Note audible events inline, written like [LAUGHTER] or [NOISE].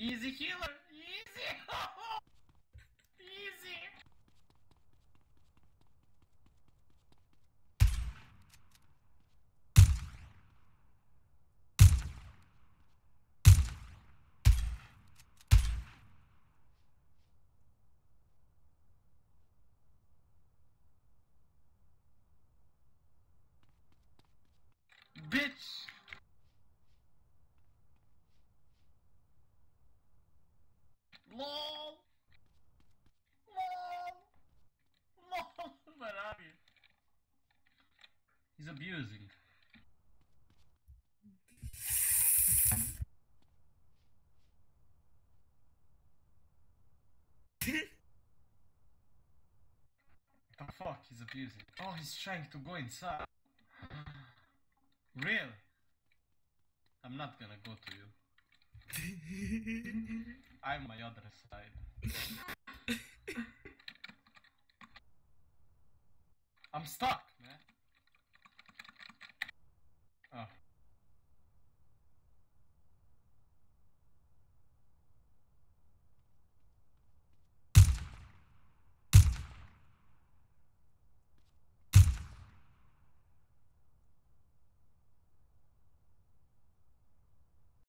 Easy healer! Easy! [LAUGHS] He's abusing. the fuck? He's abusing. Oh, he's trying to go inside. Real? I'm not gonna go to you. [LAUGHS] I'm my other side. [LAUGHS] I'm stuck.